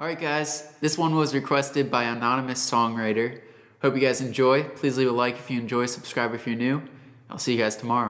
Alright guys, this one was requested by anonymous songwriter. Hope you guys enjoy. Please leave a like if you enjoy, subscribe if you're new. I'll see you guys tomorrow.